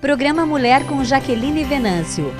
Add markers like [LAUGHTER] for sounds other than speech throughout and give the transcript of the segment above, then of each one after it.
Programa Mulher com Jaqueline Venâncio.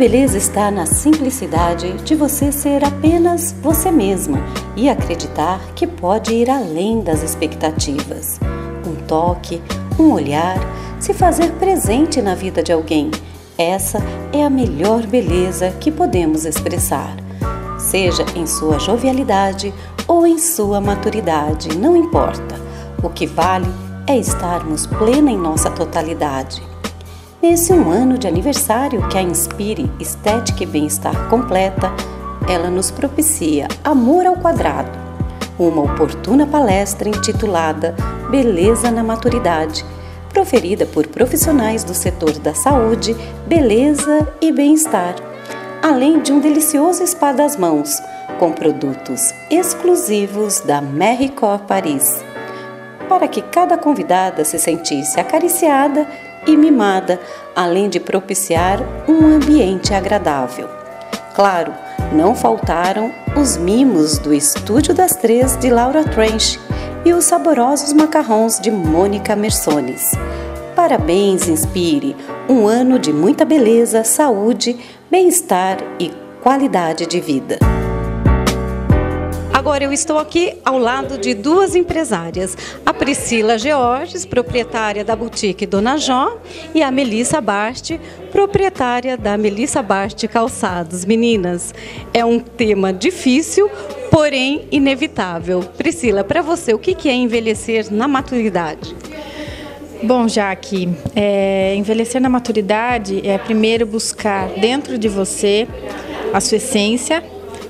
Beleza está na simplicidade de você ser apenas você mesma e acreditar que pode ir além das expectativas. Um toque, um olhar, se fazer presente na vida de alguém. Essa é a melhor beleza que podemos expressar. Seja em sua jovialidade ou em sua maturidade, não importa. O que vale é estarmos plena em nossa totalidade. Nesse um ano de aniversário que a Inspire Estética e Bem-Estar completa, ela nos propicia Amor ao Quadrado, uma oportuna palestra intitulada Beleza na Maturidade, proferida por profissionais do setor da saúde, beleza e bem-estar, além de um delicioso spa das mãos, com produtos exclusivos da Merricor Paris, para que cada convidada se sentisse acariciada e mimada, além de propiciar um ambiente agradável. Claro, não faltaram os mimos do Estúdio das Três de Laura Trench e os saborosos macarrons de Mônica Mersones. Parabéns, Inspire! Um ano de muita beleza, saúde, bem-estar e qualidade de vida. Agora eu estou aqui ao lado de duas empresárias, a Priscila Georges, proprietária da boutique Dona Jó, e a Melissa Basti, proprietária da Melissa Basti Calçados. Meninas, é um tema difícil, porém inevitável. Priscila, para você, o que é envelhecer na maturidade? Bom, Jaque, é, envelhecer na maturidade é primeiro buscar dentro de você a sua essência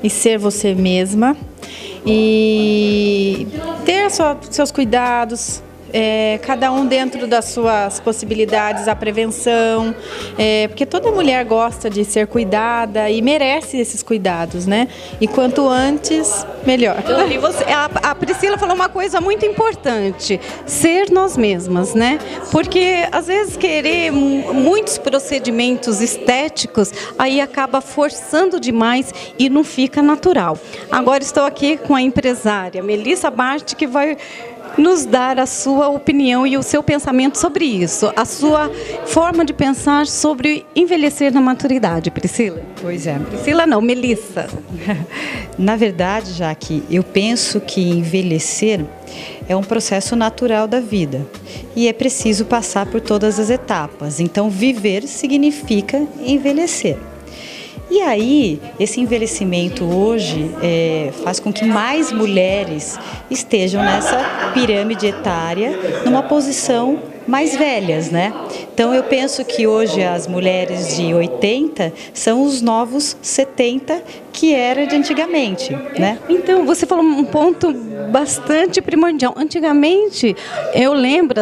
e ser você mesma e ter sua, seus cuidados, é, cada um dentro das suas possibilidades, a prevenção, é, porque toda mulher gosta de ser cuidada e merece esses cuidados, né? E quanto antes, melhor. E você, a, a, Priscila falou uma coisa muito importante: ser nós mesmas, né? Porque às vezes querer muitos procedimentos estéticos aí acaba forçando demais e não fica natural. Agora estou aqui com a empresária Melissa Bart que vai nos dar a sua opinião e o seu pensamento sobre isso, a sua forma de pensar sobre envelhecer na maturidade, Priscila. Pois é. Priscila não, Melissa. [LAUGHS] na verdade, já que eu penso que envelhecer é um processo natural da vida e é preciso passar por todas as etapas. Então, viver significa envelhecer. E aí, esse envelhecimento hoje é, faz com que mais mulheres estejam nessa pirâmide etária, numa posição mais velhas, né? Então eu penso que hoje as mulheres de 80 são os novos 70 que era de antigamente, né? Então você falou um ponto bastante primordial. Antigamente, eu lembro,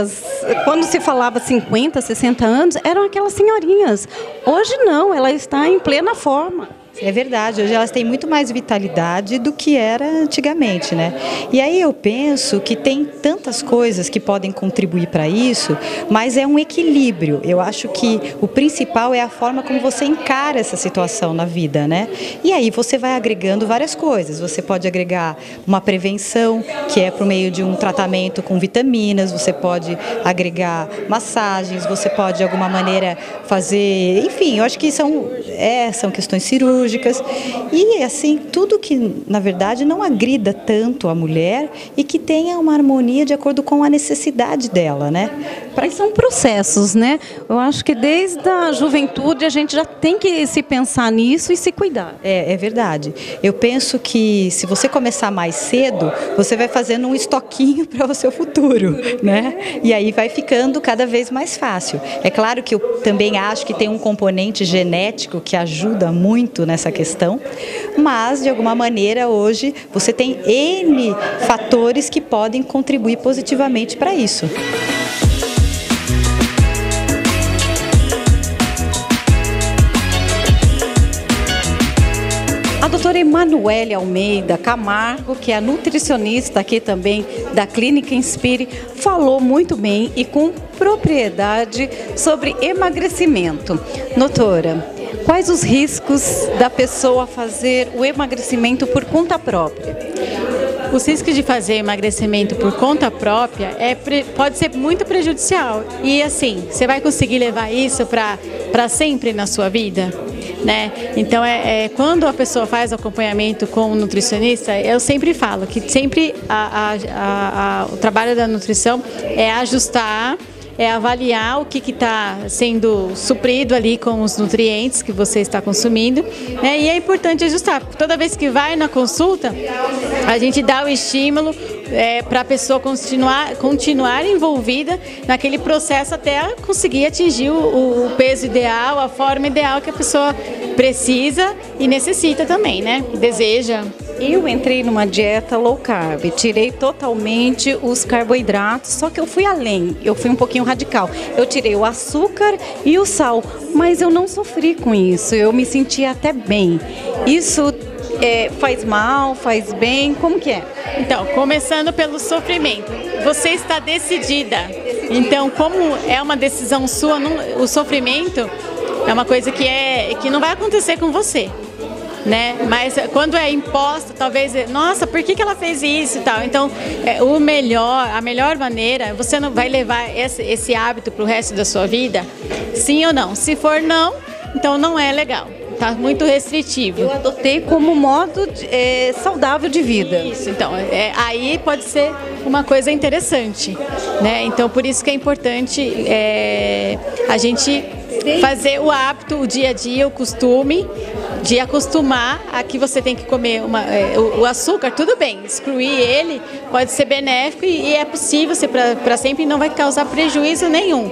quando se falava 50, 60 anos, eram aquelas senhorinhas. Hoje não, ela está em plena forma. É verdade, hoje elas têm muito mais vitalidade do que era antigamente, né? E aí eu penso que tem tantas coisas que podem contribuir para isso, mas é um equilíbrio. Eu acho que o principal é a forma como você encara essa situação na vida, né? E aí você vai agregando várias coisas. Você pode agregar uma prevenção, que é por meio de um tratamento com vitaminas, você pode agregar massagens, você pode de alguma maneira fazer, enfim, eu acho que são, é, são questões cirúrgicas cirúrgicas e assim tudo que na verdade não agrida tanto a mulher e que tenha uma harmonia de acordo com a necessidade dela, né? Para são processos, né? Eu acho que desde a juventude a gente já tem que se pensar nisso e se cuidar. É, é verdade. Eu penso que se você começar mais cedo, você vai fazendo um estoquinho [LAUGHS] para o seu futuro, né? E aí vai ficando cada vez mais fácil. É claro que eu também acho que tem um componente genético que ajuda muito nessa questão, mas de alguma maneira hoje você tem N fatores que podem contribuir positivamente para isso. A doutora Emanuele Almeida Camargo, que é nutricionista aqui também da Clínica Inspire, falou muito bem e com propriedade sobre emagrecimento. Doutora, quais os riscos da pessoa fazer o emagrecimento por conta própria? Os riscos de fazer emagrecimento por conta própria é, pode ser muito prejudicial. E assim, você vai conseguir levar isso para sempre na sua vida? Né? Então, é, é, quando a pessoa faz acompanhamento com o nutricionista, eu sempre falo que sempre a, a, a, o trabalho da nutrição é ajustar é avaliar o que está sendo suprido ali com os nutrientes que você está consumindo. Né? E é importante ajustar. Toda vez que vai na consulta, a gente dá o estímulo é, para a pessoa continuar, continuar envolvida naquele processo até conseguir atingir o, o, peso ideal, a forma ideal que a pessoa precisa e necessita também, né? Deseja. Eu entrei numa dieta low carb, tirei totalmente os carboidratos, só que eu fui além, eu fui um pouquinho radical. Eu tirei o açúcar e o sal, mas eu não sofri com isso, eu me senti até bem. Isso é, faz mal, faz bem, como que é? Então, começando pelo sofrimento, você está decidida. Então, como é uma decisão sua, não, o sofrimento é uma coisa que, é, que não vai acontecer com você né? Mas quando é imposto, talvez, nossa, por que, que ela fez isso e tal? Então, é, o melhor, a melhor maneira, você não vai levar esse, esse hábito para o resto da sua vida? Sim ou não? Se for não, então não é legal. Tá muito restritivo. Eu adotei como modo de, é, saudável de vida. Isso, então, é, aí pode ser uma coisa interessante, né? Então, por isso que é importante é, a gente fazer o hábito, o dia a dia, o costume de acostumar a que você tem que comer uma, é, o, o, açúcar, tudo bem, excluir ele pode ser benéfico e, e é possível ser para sempre e não vai causar prejuízo nenhum.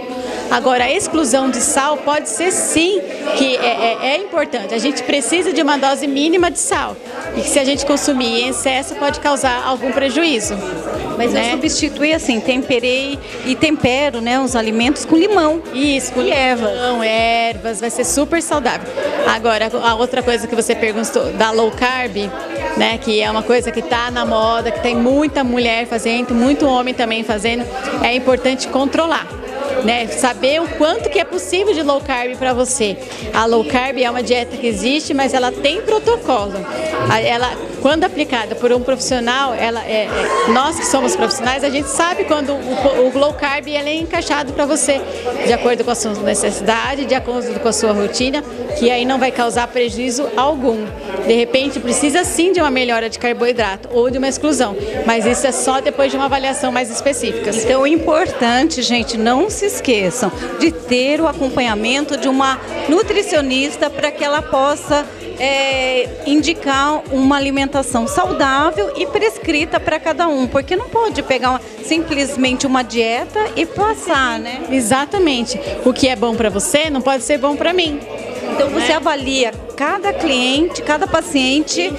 Agora, a exclusão de sal pode ser sim que é, é, é, importante. A gente precisa de uma dose mínima de sal. E que se a gente consumir em excesso pode causar algum prejuízo. Mas né? eu substituí assim, temperei e tempero né, os alimentos com limão. Isso, com ervas. Limão, ervas, vai ser super saudável. Agora, a outra coisa que você perguntou da low carb, né, que é uma coisa que está na moda, que tem muita mulher fazendo, muito homem também fazendo, é importante controlar né? Saber o quanto que é possível de low carb para você. A low carb é uma dieta que existe, mas ela tem protocolo. Ela, quando aplicada por um profissional, ela é, é nós que somos profissionais, a gente sabe quando o, o low carb é encaixado para você, de acordo com a sua necessidade, de acordo com a sua rotina, que aí não vai causar prejuízo algum. De repente, precisa sim de uma melhora de carboidrato ou de uma exclusão, mas isso é só depois de uma avaliação mais específica. Então, é importante, gente, não se esqueçam de ter o acompanhamento de uma nutricionista para que ela possa é, indicar uma alimentação saudável e prescrita para cada um, porque não pode pegar uma, simplesmente uma dieta e passar, né? Exatamente. O que é bom para você não pode ser bom para mim. Então você é. avalia cada cliente, cada paciente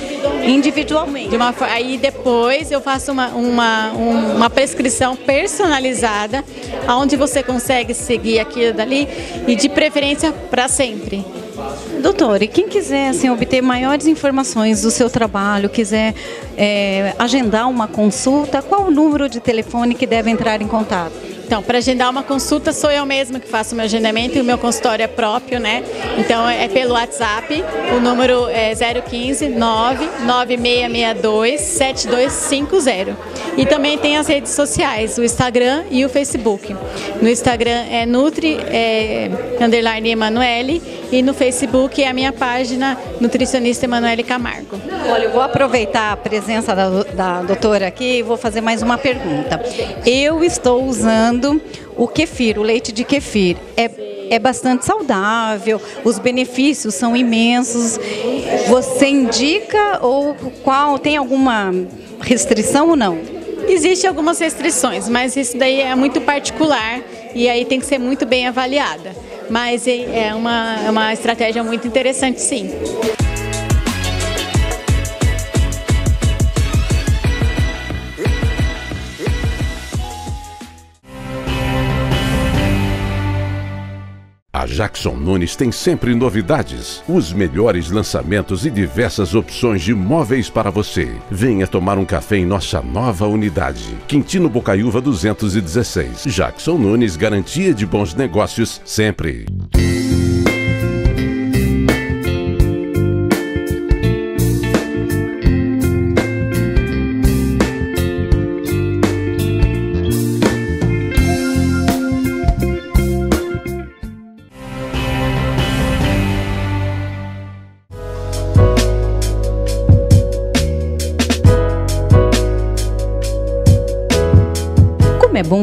individualmente. Uma, aí depois eu faço uma, uma, uma prescrição personalizada, onde você consegue seguir aquilo dali e de preferência para sempre. Doutor, e quem quiser assim, obter maiores informações do seu trabalho, quiser é, agendar uma consulta, qual o número de telefone que deve entrar em contato? Então, para agendar uma consulta, sou eu mesma que faço o meu agendamento e o meu consultório é próprio, né? Então, é pelo WhatsApp, o número é 015 99662 7250. E também tem as redes sociais, o Instagram e o Facebook. No Instagram é Nutri é, underline Emanuele e no Facebook é a minha página Nutricionista Emanuele Camargo. Olha, eu vou aproveitar a presença da, da doutora aqui e vou fazer mais uma pergunta. Eu estou usando o kefir, o leite de kefir. É é bastante saudável, os benefícios são imensos. Você indica ou qual tem alguma restrição ou não? Existem algumas restrições, mas isso daí é muito particular e aí tem que ser muito bem avaliada. mas é, uma, é uma estratégia muito interessante, sim. Jackson Nunes tem sempre novidades, os melhores lançamentos e diversas opções de móveis para você. Venha tomar um café em nossa nova unidade. Quintino Bocaiúva 216. Jackson Nunes, garantia de bons negócios sempre.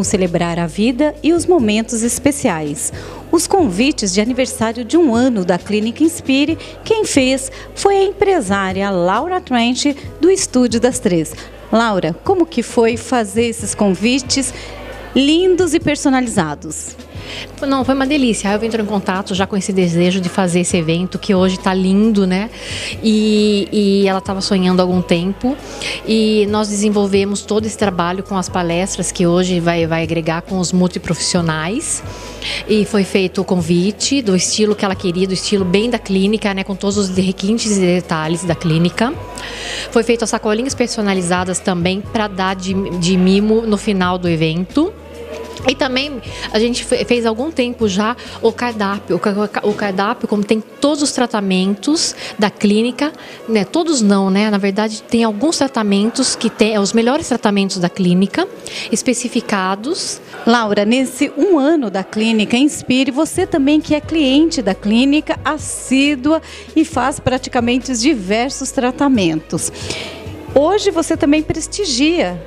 Celebrar a vida e os momentos especiais. Os convites de aniversário de um ano da Clínica Inspire, quem fez foi a empresária Laura Trent, do Estúdio das Três. Laura, como que foi fazer esses convites lindos e personalizados? Não, foi uma delícia. Eu entro em contato já com esse desejo de fazer esse evento que hoje está lindo, né? E, e ela estava sonhando há algum tempo e nós desenvolvemos todo esse trabalho com as palestras que hoje vai, vai agregar com os multiprofissionais. E foi feito o convite do estilo que ela queria, do estilo bem da clínica, né? Com todos os requintes e detalhes da clínica. Foi feito as sacolinhas personalizadas também para dar de, de mimo no final do evento. E também a gente fez algum tempo já o cardápio. O cardápio, como tem todos os tratamentos da clínica, né? Todos não, né? Na verdade, tem alguns tratamentos que tem os melhores tratamentos da clínica, especificados. Laura, nesse um ano da clínica Inspire, você também que é cliente da clínica, assídua e faz praticamente diversos tratamentos. Hoje você também prestigia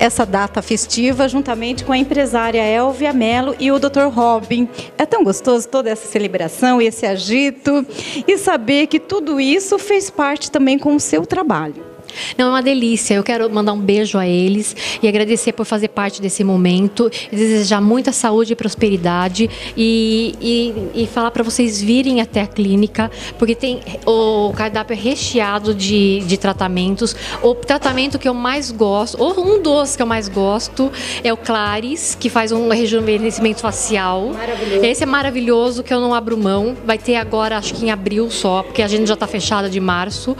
essa data festiva juntamente com a empresária Elvia Mello e o Dr. Robin. É tão gostoso toda essa celebração esse agito e saber que tudo isso fez parte também com o seu trabalho. Não, é uma delícia. Eu quero mandar um beijo a eles e agradecer por fazer parte desse momento, e desejar muita saúde e prosperidade e, e, e falar para vocês virem até a clínica, porque tem o cardápio é recheado de, de tratamentos. O tratamento que eu mais gosto, ou um dos que eu mais gosto, é o Claris, que faz um rejuvenescimento facial. Esse é maravilhoso, que eu não abro mão. Vai ter agora, acho que em abril só, porque a gente já está fechada de março.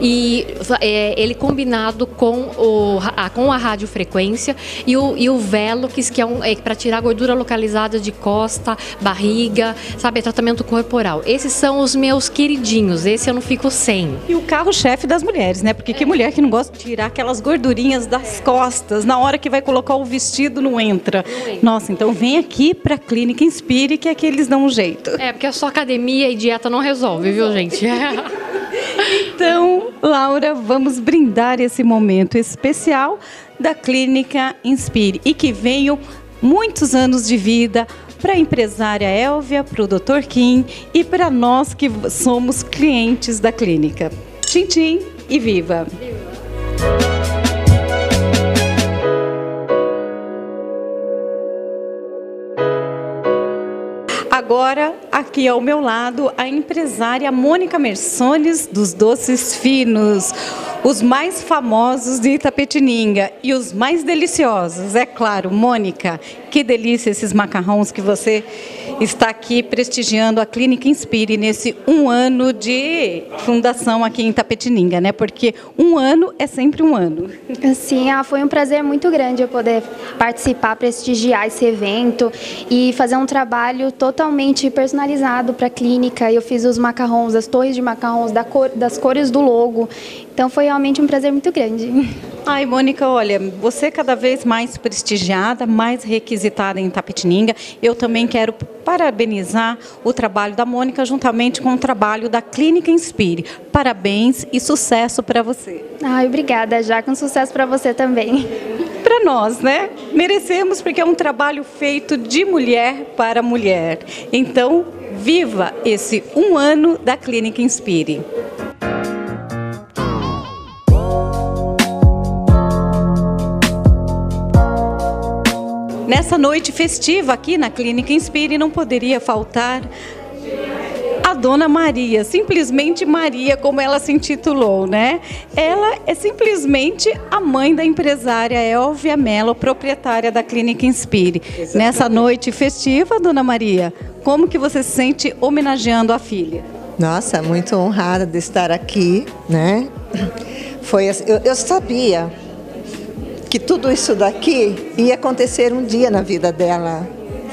E é, ele combinado com, o, a, com a radiofrequência e o, e o velo, que, que é, um, é para tirar gordura localizada de costa, barriga, sabe, é tratamento corporal. Esses são os meus queridinhos, esse eu não fico sem. E o carro-chefe das mulheres, né? Porque é. que mulher que não gosta de tirar aquelas gordurinhas das é. costas na hora que vai colocar o vestido não entra. Não entra. Nossa, então vem aqui para a Clínica Inspire que aqui eles dão um jeito. É, porque só academia e dieta não resolve, viu, gente? [LAUGHS] [LAUGHS] Então, Laura, vamos brindar esse momento especial da Clínica Inspire e que venham muitos anos de vida para a empresária Elvia, para o Dr. Kim e para nós que somos clientes da clínica. Tchim, tchim e viva! viva. Aqui ao meu lado, a empresária Mônica Mersones dos Doces Finos, os mais famosos de Itapetininga e os mais deliciosos, é claro. Mônica, que delícia esses macarrões que você está aqui prestigiando a Clínica Inspire nesse um ano de fundação aqui em Tapetininga, né? Porque um ano é sempre um ano. Sim, ah, foi um prazer muito grande eu poder participar, prestigiar esse evento e fazer um trabalho totalmente personalizado para a clínica. Eu fiz os macarrões, as torres de macarrões da cor, das cores do logo. Então foi realmente um prazer muito grande. [LAUGHS] Ai, Mônica, olha, você é cada vez mais prestigiada, mais requisitada em Tapetininga. Eu também quero parabenizar o trabalho da Mônica juntamente com o trabalho da Clínica Inspire. Parabéns e sucesso para você. Ai, obrigada, já com sucesso para você também. Para nós, né? Merecemos porque é um trabalho feito de mulher para mulher. Então, viva esse um ano da Clínica Inspire. Nessa noite festiva aqui na Clínica Inspire não poderia faltar a Dona Maria, simplesmente Maria, como ela se intitulou, né? Ela é simplesmente a mãe da empresária Elvia Mello, proprietária da Clínica Inspire. Exatamente. Nessa noite festiva, Dona Maria, como que você se sente homenageando a filha? Nossa, muito honrada de estar aqui, né? Foi assim, eu, eu sabia que tudo isso daqui ia acontecer um dia na vida dela.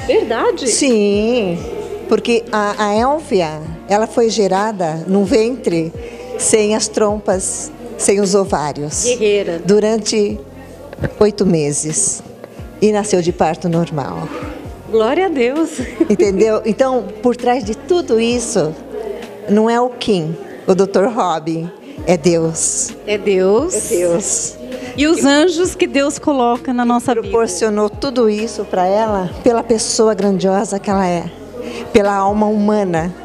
Verdade? Sim, porque a, a Elvia, ela foi gerada no ventre sem as trompas, sem os ovários. Guerreira. Durante oito meses. E nasceu de parto normal. Glória a Deus. [LAUGHS] Entendeu? Então, por trás de tudo isso, não é o Kim, o Dr. Robin, é Deus. É Deus. É Deus. E os anjos que Deus coloca na nossa vida. Proporcionou tudo isso para ela pela pessoa grandiosa que ela é, pela alma humana,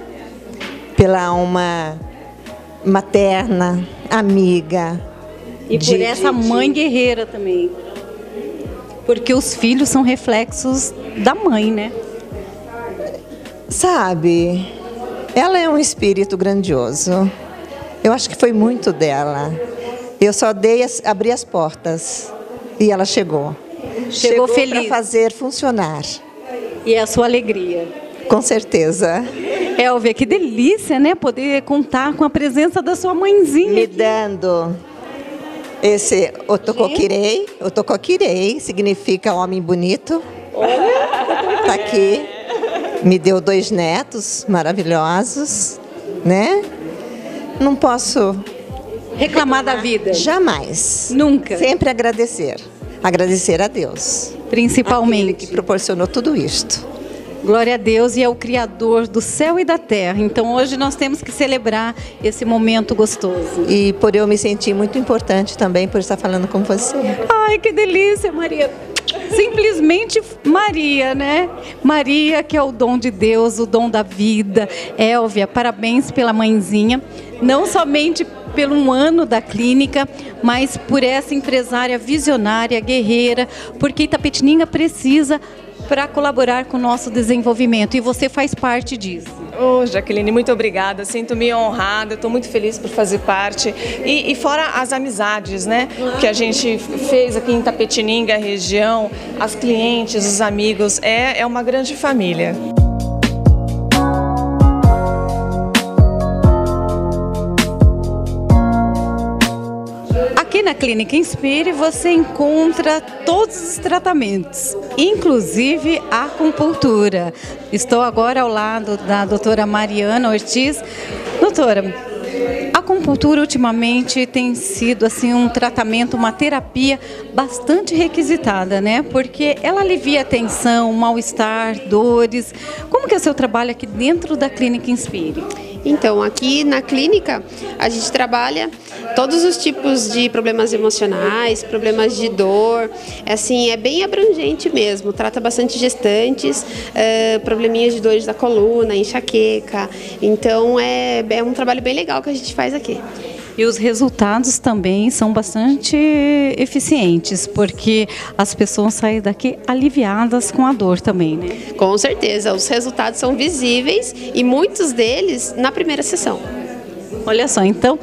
pela alma materna, amiga. E de, por essa de, mãe de... guerreira também. Porque os filhos são reflexos da mãe, né? Sabe, ela é um espírito grandioso. Eu acho que foi muito dela. Eu só dei, abri as portas e ela chegou. Chegou, chegou feliz para fazer funcionar. E é a sua alegria. Com certeza. Elvia, que delícia, né? Poder contar com a presença da sua mãezinha. Me dando esse Otokoquirei. Otokoquirei significa homem bonito. Olha! Tá aqui. Me deu dois netos maravilhosos, né? Não posso reclamar da vida? Jamais. Nunca. Sempre agradecer. Agradecer a Deus. Principalmente. Aquele que proporcionou tudo isto. Glória a Deus e é o Criador do céu e da terra. Então hoje nós temos que celebrar esse momento gostoso. E por eu me sentir muito importante também por estar falando com você. Ai, que delícia, Maria. Simplesmente Maria, né? Maria, que é o dom de Deus, o dom da vida. Elvia, parabéns pela mãezinha. Não somente pelo um ano da clínica, mas por essa empresária visionária, guerreira, porque Itapetininga precisa para colaborar com o nosso desenvolvimento e você faz parte disso. Oh, Jaqueline, muito obrigada. Sinto-me honrada, estou muito feliz por fazer parte. E, e, fora as amizades, né? Que a gente fez aqui em Tapetininga, região, as clientes, os amigos, é, é uma grande família. Clínica Inspire você encontra todos os tratamentos, inclusive a acupuntura. Estou agora ao lado da doutora Mariana Ortiz. Doutora, a acupuntura ultimamente tem sido assim um tratamento, uma terapia bastante requisitada, né? Porque ela alivia a tensão, mal-estar, dores. Como que é o seu trabalho aqui dentro da Clínica Inspire? Então, aqui na clínica, a gente trabalha todos os tipos de problemas emocionais, problemas de dor, é assim, é bem abrangente mesmo, trata bastante gestantes, é, probleminhas de dores da coluna, enxaqueca, então é, é um trabalho bem legal que a gente faz aqui. E os resultados também são bastante eficientes, porque as pessoas saem daqui aliviadas com a dor também, né? Com certeza, os resultados são visíveis e muitos deles na primeira sessão. Olha só, então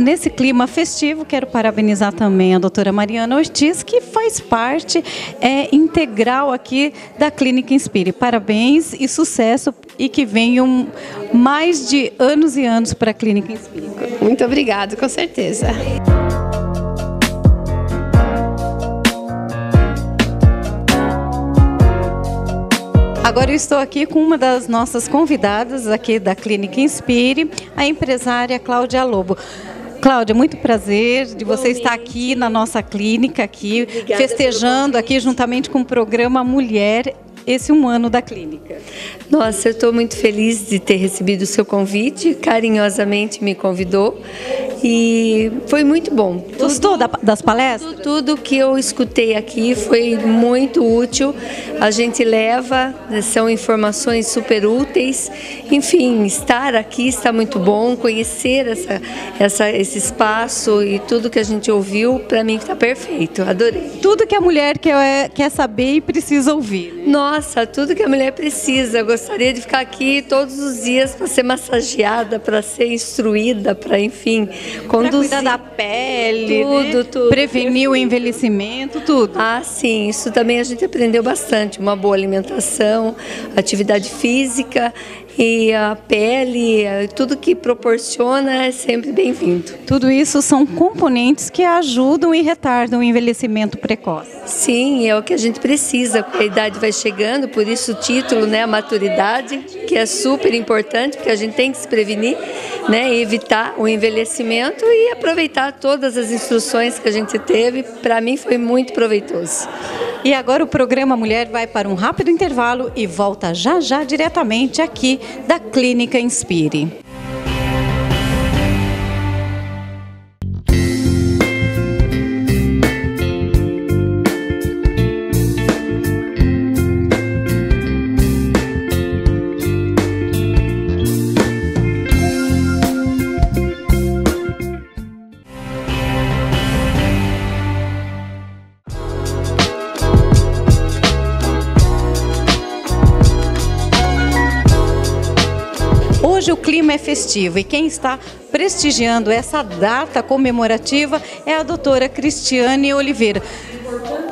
nesse clima festivo, quero parabenizar também a doutora Mariana Ortiz, que faz parte é, integral aqui da Clínica Inspire. Parabéns e sucesso e que venham mais de anos e anos para a Clínica Inspire. Muito obrigada, com certeza. Agora eu estou aqui com uma das nossas convidadas aqui da Clínica Inspire, a empresária Cláudia Lobo. Cláudia, muito prazer de você estar aqui na nossa clínica aqui, Obrigada festejando aqui juntamente com o programa Mulher esse um ano da clínica. Nossa, eu estou muito feliz de ter recebido o seu convite, carinhosamente me convidou e foi muito bom. Gostou da, das palestras? Tudo, tudo que eu escutei aqui foi muito útil. A gente leva, são informações super úteis. Enfim, estar aqui está muito bom, conhecer essa, essa, esse espaço e tudo que a gente ouviu, para mim está perfeito. Adorei. Tudo que a mulher quer, quer saber e precisa ouvir. Né? Nossa, tudo que a mulher precisa. Eu gostaria de ficar aqui todos os dias para ser massageada, para ser instruída, para, enfim, conduzir. Pra cuidar da pele, tudo, né? tudo. Prevenir o envelhecimento, tudo. Ah, sim, isso também a gente aprendeu bastante. Uma boa alimentação, atividade física e a pele, tudo que proporciona é sempre bem-vindo. Tudo isso são componentes que ajudam e retardam o envelhecimento precoce. Sim, é o que a gente precisa, a idade vai chegando, por isso o título, né, a maturidade, que é super importante, porque a gente tem que se prevenir, né, evitar o envelhecimento e aproveitar todas as instruções que a gente teve. Para mim foi muito proveitoso. E agora o programa Mulher vai para um rápido intervalo e volta já já diretamente aqui da Clínica Inspire. Festivo e quem está prestigiando essa data comemorativa é a doutora Cristiane Oliveira.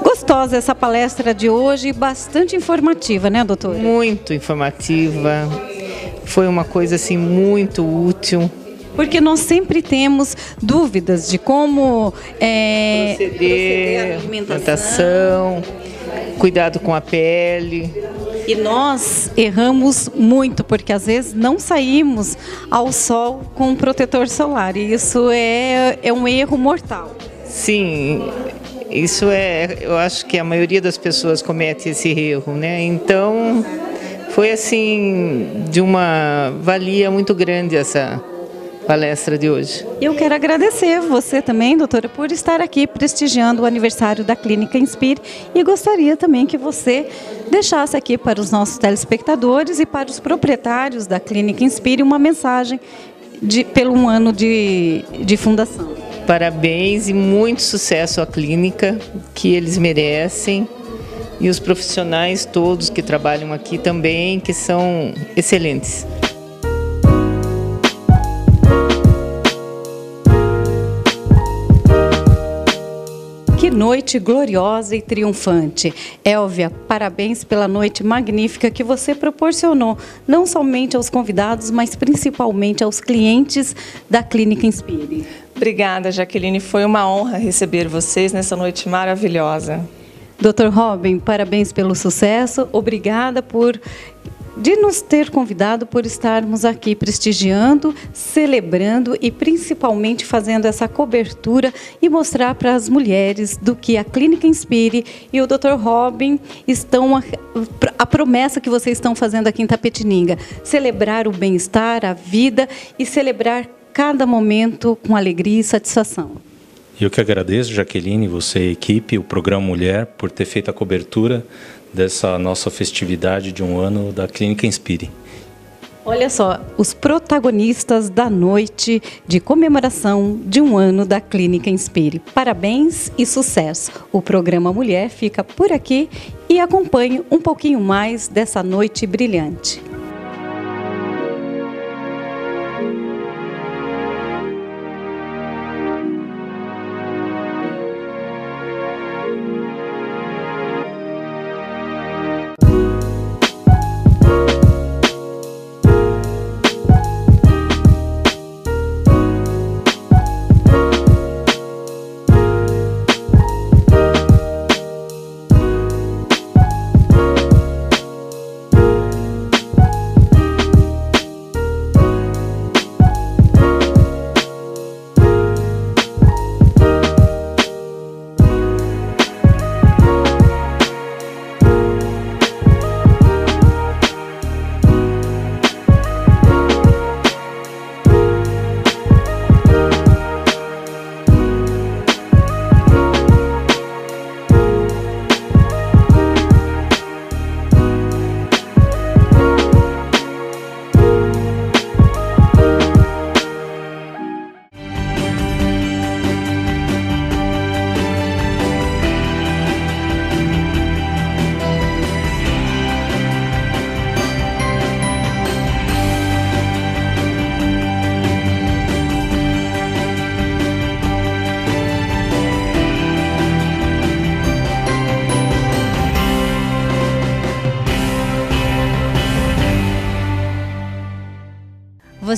Gostosa essa palestra de hoje, bastante informativa, né, doutora? Muito informativa. Foi uma coisa assim muito útil. Porque nós sempre temos dúvidas de como é, proceder, proceder a alimentação, cuidado com a pele. E nós erramos muito, porque às vezes não saímos ao sol com um protetor solar. E isso é, é um erro mortal. Sim, isso é. Eu acho que a maioria das pessoas comete esse erro, né? Então, foi assim, de uma valia muito grande essa palestra de hoje. Eu quero agradecer você também, doutora, por estar aqui prestigiando o aniversário da Clínica Inspire e gostaria também que você deixasse aqui para os nossos telespectadores e para os proprietários da Clínica Inspire uma mensagem de, pelo um ano de, de fundação. Parabéns e muito sucesso à clínica, que eles merecem. E os profissionais todos que trabalham aqui também, que são excelentes. Noite gloriosa e triunfante. Elvia, parabéns pela noite magnífica que você proporcionou, não somente aos convidados, mas principalmente aos clientes da Clínica Inspire. Obrigada, Jaqueline. Foi uma honra receber vocês nessa noite maravilhosa. Dr. Robin, parabéns pelo sucesso. Obrigada por de nos ter convidado por estarmos aqui prestigiando, celebrando e principalmente fazendo essa cobertura e mostrar para as mulheres do que a Clínica Inspire e o Dr. Robin estão a, a promessa que vocês estão fazendo aqui em Tapetininga, celebrar o bem-estar, a vida e celebrar cada momento com alegria e satisfação. Eu que agradeço, Jaqueline, você e a equipe, o programa Mulher, por ter feito a cobertura dessa nossa festividade de um ano da Clínica Inspire. Olha só, os protagonistas da noite de comemoração de um ano da Clínica Inspire. Parabéns e sucesso. O programa Mulher fica por aqui e acompanhe um pouquinho mais dessa noite brilhante.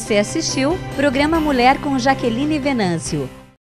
Você assistiu Programa Mulher com Jaqueline Venâncio.